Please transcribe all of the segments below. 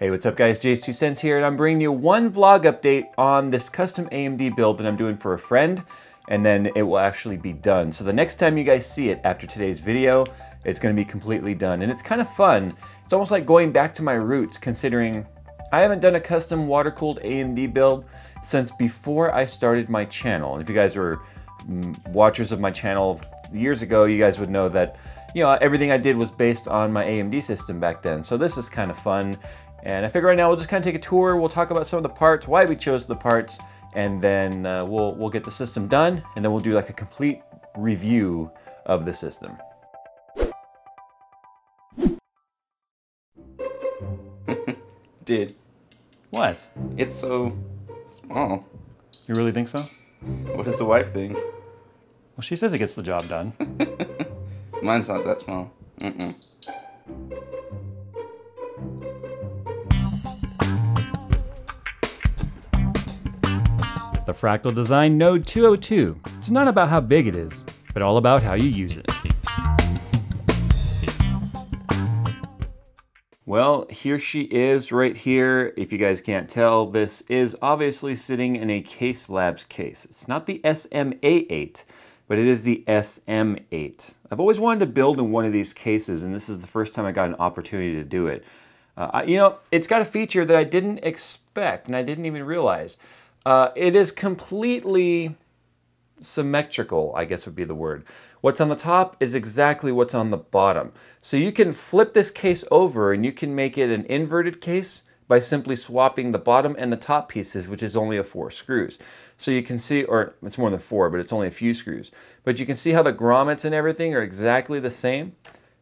Hey, what's up guys? JayzTwoCents here, and I'm bringing you one vlog update on this custom AMD build that I'm doing for a friend, and then it will actually be done. So the next time you guys see it after today's video, it's gonna be completely done. And it's kind of fun. It's almost like going back to my roots, considering I haven't done a custom water-cooled AMD build since before I started my channel. And if you guys were mm, watchers of my channel years ago, you guys would know that you know, everything I did was based on my AMD system back then. So this is kind of fun. And I figure right now we'll just kind of take a tour. We'll talk about some of the parts, why we chose the parts, and then uh, we'll, we'll get the system done, and then we'll do like a complete review of the system. Dude, What? it's so small. You really think so? What does the wife think? Well, she says it gets the job done. Mine's not that small. Mm-mm. The Fractal Design Node 202. It's not about how big it is, but all about how you use it. Well, here she is right here. If you guys can't tell, this is obviously sitting in a Case Labs case. It's not the SMA8, but it is the SM8. I've always wanted to build in one of these cases, and this is the first time I got an opportunity to do it. Uh, you know, it's got a feature that I didn't expect, and I didn't even realize. Uh, it is completely symmetrical, I guess would be the word. What's on the top is exactly what's on the bottom. So you can flip this case over and you can make it an inverted case by simply swapping the bottom and the top pieces, which is only a four screws. So you can see, or it's more than four, but it's only a few screws. But you can see how the grommets and everything are exactly the same.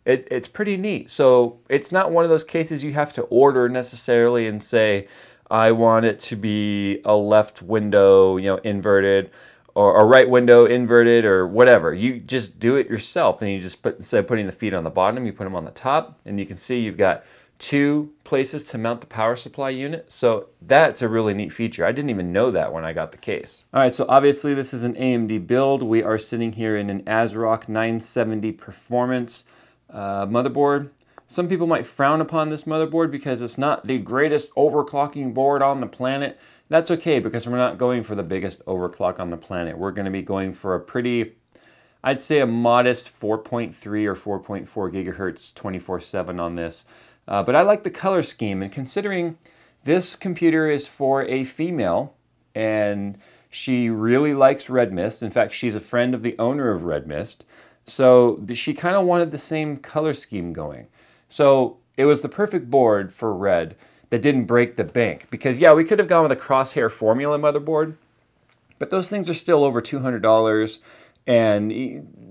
It, it's pretty neat. So it's not one of those cases you have to order necessarily and say, I want it to be a left window, you know, inverted, or a right window inverted, or whatever. You just do it yourself, and you just put instead of putting the feet on the bottom, you put them on the top, and you can see you've got two places to mount the power supply unit. So that's a really neat feature. I didn't even know that when I got the case. All right, so obviously this is an AMD build. We are sitting here in an ASRock 970 Performance uh, motherboard. Some people might frown upon this motherboard because it's not the greatest overclocking board on the planet. That's okay because we're not going for the biggest overclock on the planet. We're going to be going for a pretty, I'd say a modest 4.3 or 4.4 gigahertz 24/7 on this. Uh, but I like the color scheme, and considering this computer is for a female and she really likes Red Mist. In fact, she's a friend of the owner of Red Mist. So she kind of wanted the same color scheme going. So it was the perfect board for red that didn't break the bank. Because yeah, we could have gone with a crosshair formula motherboard, but those things are still over $200 and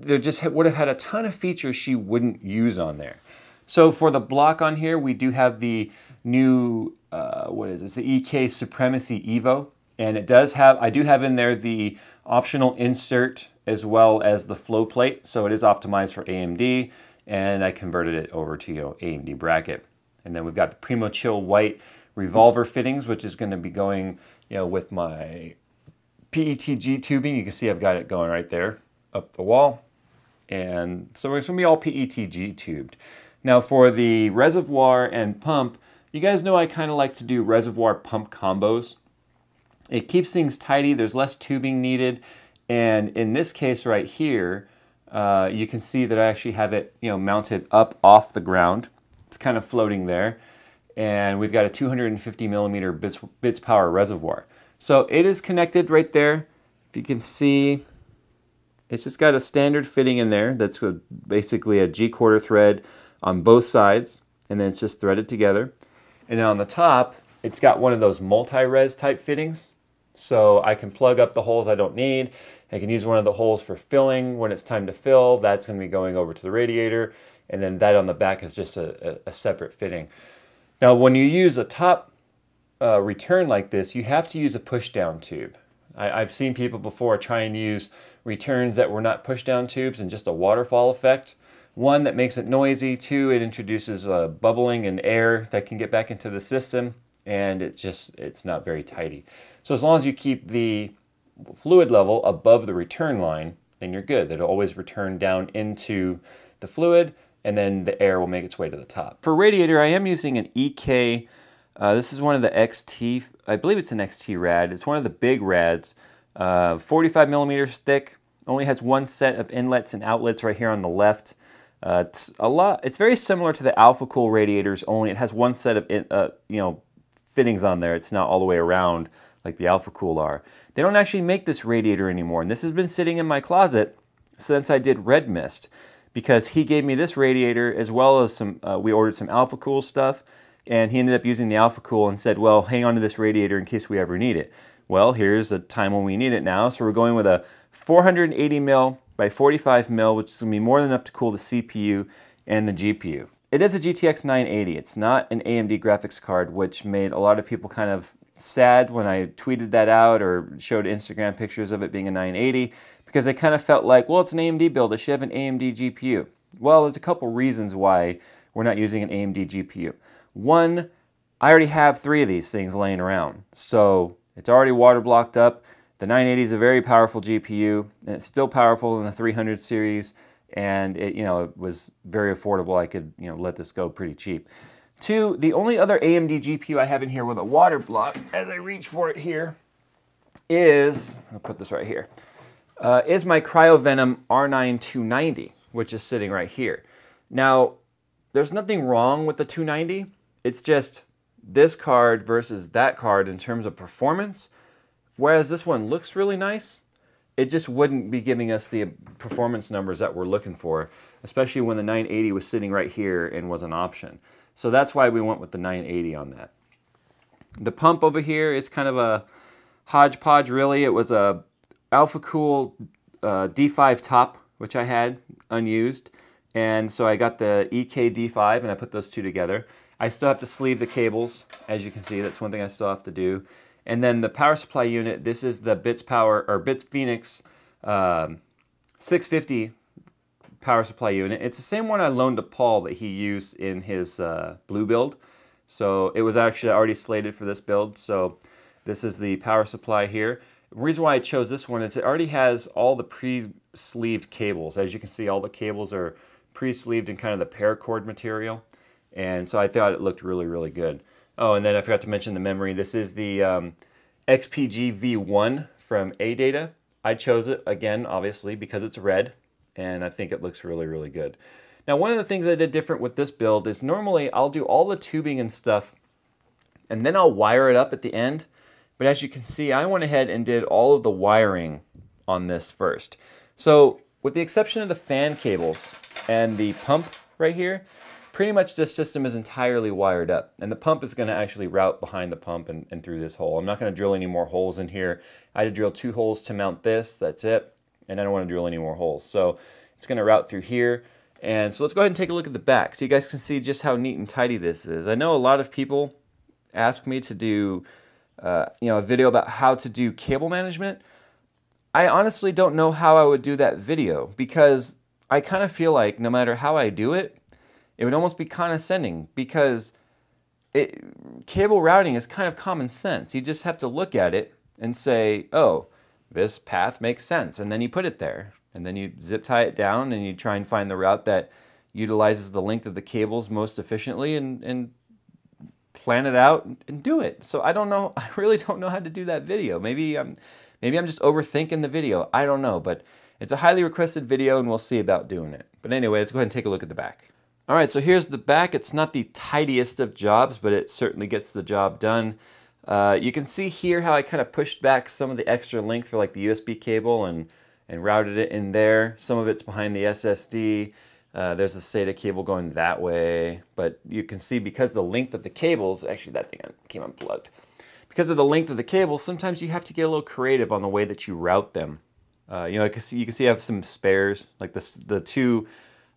they just would have had a ton of features she wouldn't use on there. So for the block on here, we do have the new, uh, what is this, the EK Supremacy Evo. And it does have, I do have in there the optional insert as well as the flow plate. So it is optimized for AMD and I converted it over to you know, AMD bracket. And then we've got the Primo Chill white revolver fittings, which is going to be going, you know, with my PETG tubing. You can see I've got it going right there up the wall. And so it's going to be all PETG tubed. Now for the reservoir and pump, you guys know I kind of like to do reservoir pump combos. It keeps things tidy, there's less tubing needed. And in this case right here, uh, you can see that I actually have it you know, mounted up off the ground. It's kind of floating there. And we've got a 250 millimeter bits, Bitspower reservoir. So it is connected right there. If you can see, it's just got a standard fitting in there that's a, basically a G quarter thread on both sides, and then it's just threaded together. And then on the top, it's got one of those multi-res type fittings. So I can plug up the holes I don't need. I can use one of the holes for filling when it's time to fill. That's going to be going over to the radiator. And then that on the back is just a, a, separate fitting. Now, when you use a top uh, return like this, you have to use a push down tube. I, I've seen people before try and use returns that were not push down tubes and just a waterfall effect. One, that makes it noisy. Two, it introduces uh, bubbling and air that can get back into the system, and it just it's not very tidy. So as long as you keep the fluid level above the return line, then you're good. It'll always return down into the fluid, and then the air will make its way to the top. For radiator, I am using an EK Uh, this is one of the XT, I believe it's an XT rad. It's one of the big rads, uh, 45 millimeters thick. Only has one set of inlets and outlets right here on the left. Uh, it's a lot. It's very similar to the Alphacool radiators, only it has one set of uh, you know fittings on there. It's not all the way around like the Alphacool are. They don't actually make this radiator anymore, and this has been sitting in my closet since I did Red Mist because he gave me this radiator as well as some. Uh, we ordered some Alphacool stuff, and he ended up using the Alphacool and said, "Well, hang on to this radiator in case we ever need it." Well, here's a time when we need it now, so we're going with a 480 mil by 45 mil, which is going to be more than enough to cool the CPU and the GPU. It is a GTX 980. It's not an AMD graphics card, which made a lot of people kind of sad when I tweeted that out or showed Instagram pictures of it being a 980 because I kind of felt like, well, it's an AMD build. It should have an AMD GPU. Well, there's a couple reasons why we're not using an AMD GPU. One, I already have three of these things laying around. So it's already water blocked up. The 980 is a very powerful GPU, and it's still powerful in the 300 series, and it, you know, it was very affordable. I could, you know, let this go pretty cheap. Two, the only other AMD GPU I have in here with a water block, as I reach for it here, is, I'll put this right here, uh, is my CryoVenom R9 290, which is sitting right here. Now, there's nothing wrong with the 290. It's just this card versus that card in terms of performance Whereas this one looks really nice, it just wouldn't be giving us the performance numbers that we're looking for, especially when the 980 was sitting right here and was an option. So that's why we went with the 980 on that. The pump over here is kind of a hodgepodge really. It was a Alphacool uh, D5 top, which I had unused. And so I got the EK D5 and I put those two together. I still have to sleeve the cables, as you can see. That's one thing I still have to do. And then the power supply unit, this is the Bitspower or BitFenix um, 650 power supply unit. It's the same one I loaned to Paul that he used in his uh, blue build. So it was actually already slated for this build. So this is the power supply here. The reason why I chose this one is it already has all the pre-sleeved cables. As you can see, all the cables are pre-sleeved in kind of the paracord material. And so I thought it looked really, really good. Oh, and then I forgot to mention the memory. This is the um, XPG V1 from ADATA. I chose it, again, obviously, because it's red, and I think it looks really, really good. Now, one of the things I did different with this build is normally I'll do all the tubing and stuff, and then I'll wire it up at the end. But as you can see, I went ahead and did all of the wiring on this first. So with the exception of the fan cables and the pump right here, pretty much this system is entirely wired up. And the pump is going to actually route behind the pump and, and through this hole. I'm not going to drill any more holes in here. I had to drill two holes to mount this. That's it. And I don't want to drill any more holes. So it's going to route through here. And so let's go ahead and take a look at the back so you guys can see just how neat and tidy this is. I know a lot of people ask me to do uh, you know, a video about how to do cable management. I honestly don't know how I would do that video because I kind of feel like no matter how I do it, it would almost be condescending because it, cable routing is kind of common sense. You just have to look at it and say, oh, this path makes sense. And then you put it there. And then you zip tie it down and you try and find the route that utilizes the length of the cables most efficiently and, and plan it out and do it. So I don't know. I really don't know how to do that video. Maybe I'm, maybe I'm just overthinking the video. I don't know. But it's a highly requested video and we'll see about doing it. But anyway, let's go ahead and take a look at the back. All right, so here's the back. It's not the tidiest of jobs, but it certainly gets the job done. Uh, you can see here how I kind of pushed back some of the extra length for like the USB cable and, and routed it in there. Some of it's behind the SSD. Uh, there's a SATA cable going that way, but you can see because the length of the cables, actually that thing came unplugged. Because of the length of the cables, sometimes you have to get a little creative on the way that you route them. Uh, you know, you can see, you can see I have some spares, like the, the two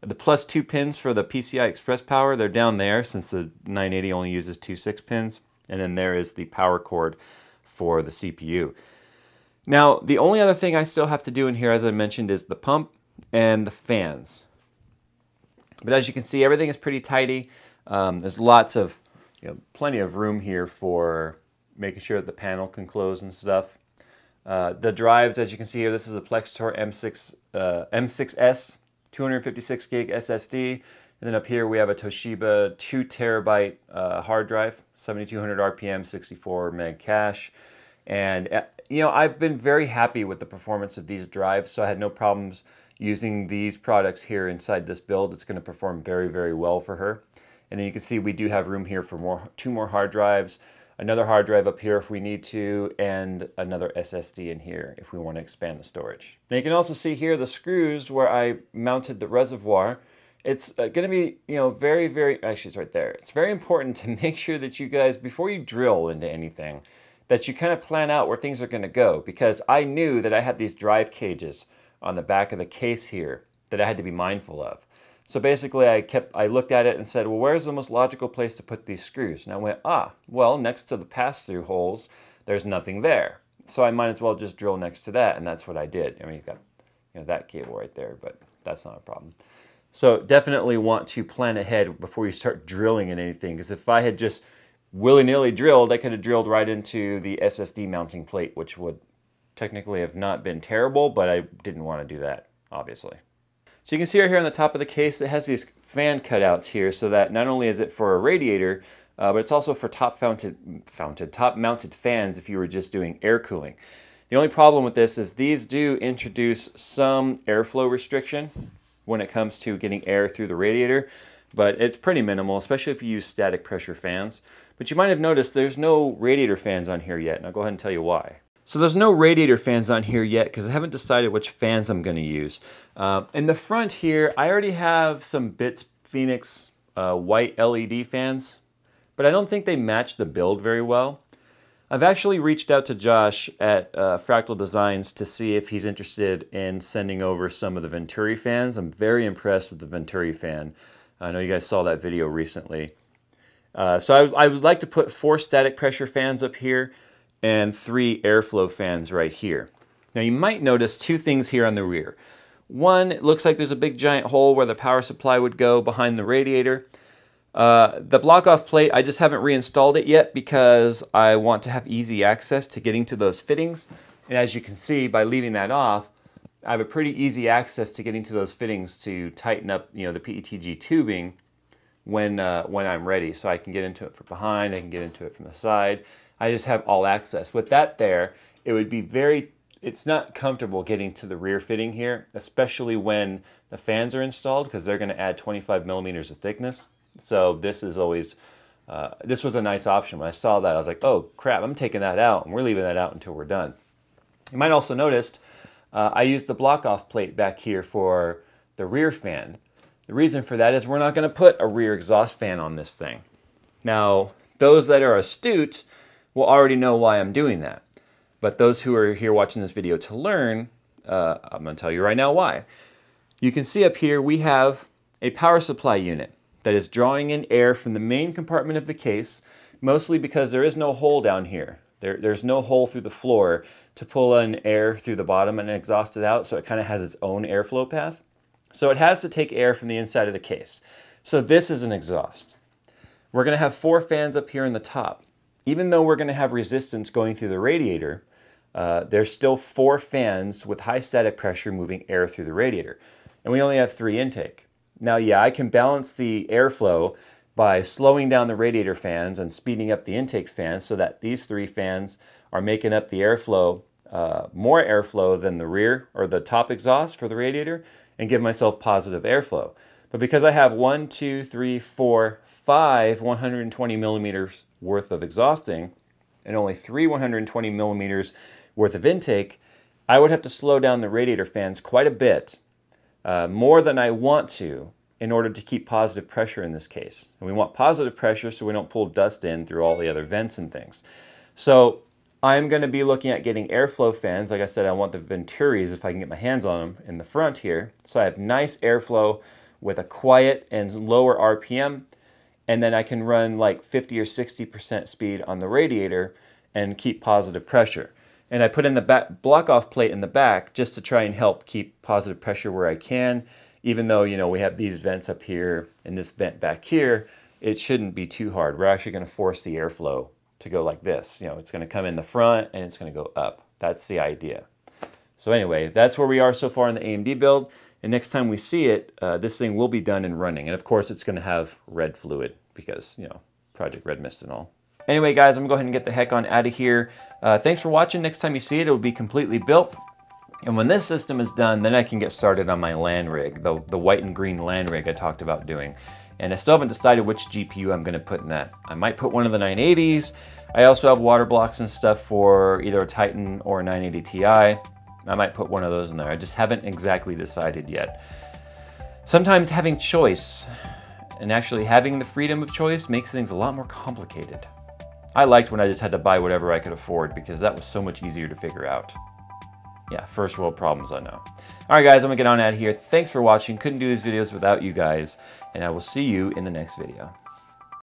the plus two pins for the PCI Express power, they're down there since the 980 only uses two six pins. And then there is the power cord for the CPU. Now, the only other thing I still have to do in here, as I mentioned, is the pump and the fans. But as you can see, everything is pretty tidy. Um, there's lots of, you know, plenty of room here for making sure that the panel can close and stuff. Uh, the drives, as you can see here, this is a Plextor M6, uh, M6S 256 gig SSD. And then up here we have a Toshiba 2 terabyte uh, hard drive, 7200 RPM, 64 meg cache. And, uh, you know, I've been very happy with the performance of these drives, so I had no problems using these products here inside this build. It's going to perform very, very well for her. And then you can see we do have room here for more two more hard drives, another hard drive up here if we need to, and another SSD in here if we want to expand the storage. Now you can also see here the screws where I mounted the reservoir. It's uh, going to be, you know, very, very, actually it's right there. It's very important to make sure that you guys, before you drill into anything, that you kind of plan out where things are going to go because I knew that I had these drive cages on the back of the case here that I had to be mindful of. So basically I kept, I looked at it and said, well, where's the most logical place to put these screws? And I went, ah, well, next to the pass-through holes, there's nothing there. So I might as well just drill next to that. And that's what I did. I mean, you've got you know, that cable right there, but that's not a problem. So definitely want to plan ahead before you start drilling in anything. Because if I had just willy-nilly drilled, I could have drilled right into the SSD mounting plate, which would technically have not been terrible, but I didn't want to do that, obviously. So you can see right here on the top of the case, it has these fan cutouts here so that not only is it for a radiator, uh, but it's also for top top mounted fans if you were just doing air cooling. The only problem with this is these do introduce some airflow restriction when it comes to getting air through the radiator, but it's pretty minimal, especially if you use static pressure fans. But you might have noticed there's no radiator fans on here yet, and I'll go ahead and tell you why. So there's no radiator fans on here yet because I haven't decided which fans I'm going to use. Uh, in the front here, I already have some Bits Phoenix uh, white LED fans, but I don't think they match the build very well. I've actually reached out to Josh at uh, Fractal Designs to see if he's interested in sending over some of the Venturi fans. I'm very impressed with the Venturi fan. I know you guys saw that video recently. Uh, so I, I, would like to put four static pressure fans up here and three airflow fans right here. Now you might notice two things here on the rear. One, it looks like there's a big giant hole where the power supply would go behind the radiator. Uh, the block off plate, I just haven't reinstalled it yet because I want to have easy access to getting to those fittings. And as you can see, by leaving that off, I have a pretty easy access to getting to those fittings to tighten up, you know, the PETG tubing when, uh, when I'm ready. So I can get into it from behind, I can get into it from the side. I just have all access. With that there, it would be very, it's not comfortable getting to the rear fitting here, especially when the fans are installed because they're going to add 25 millimeters of thickness. So this is always, uh, this was a nice option. When I saw that, I was like, oh crap, I'm taking that out and we're leaving that out until we're done. You might also noticed uh, I used the block off plate back here for the rear fan. The reason for that is we're not going to put a rear exhaust fan on this thing. Now, those that are astute will already know why I'm doing that. But those who are here watching this video to learn, uh, I'm going to tell you right now why. You can see up here we have a power supply unit that is drawing in air from the main compartment of the case, mostly because there is no hole down here. There, there's no hole through the floor to pull in air through the bottom and exhaust it out, so it kind of has its own airflow path. So it has to take air from the inside of the case. So this is an exhaust. We're going to have four fans up here in the top even though we're going to have resistance going through the radiator, uh, there's still four fans with high static pressure moving air through the radiator. And we only have three intake. Now, yeah, I can balance the airflow by slowing down the radiator fans and speeding up the intake fans so that these three fans are making up the airflow, uh, more airflow than the rear or the top exhaust for the radiator and give myself positive airflow. But because I have one, two, three, four, five 120 millimeters worth of exhausting and only three 120 millimeters worth of intake, I would have to slow down the radiator fans quite a bit, uh, more than I want to, in order to keep positive pressure in this case. And we want positive pressure so we don't pull dust in through all the other vents and things. So I'm going to be looking at getting airflow fans. Like I said, I want the Venturis if I can get my hands on them in the front here. So I have nice airflow with a quiet and lower RPM and then I can run like 50 or 60% speed on the radiator and keep positive pressure. And I put in the back block off plate in the back just to try and help keep positive pressure where I can. Even though, you know, we have these vents up here and this vent back here, it shouldn't be too hard. We're actually going to force the airflow to go like this. You know, it's going to come in the front and it's going to go up. That's the idea. So anyway, that's where we are so far in the AMD build. And next time we see it, uh, this thing will be done and running. And of course, it's going to have red fluid because, you know, Project Red Mist and all. Anyway, guys, I'm to go ahead and get the heck on out of here. Uh, thanks for watching. Next time you see it, it will be completely built. And when this system is done, then I can get started on my LAN rig, the, the white and green LAN rig I talked about doing. And I still haven't decided which GPU I'm gonna put in that. I might put one of the 980s. I also have water blocks and stuff for either a Titan or a 980 Ti. I might put one of those in there. I just haven't exactly decided yet. Sometimes having choice and actually having the freedom of choice makes things a lot more complicated. I liked when I just had to buy whatever I could afford because that was so much easier to figure out. Yeah, first world problems, I know. All right, guys, I'm gonna get on out of here. Thanks for watching. Couldn't do these videos without you guys, and I will see you in the next video.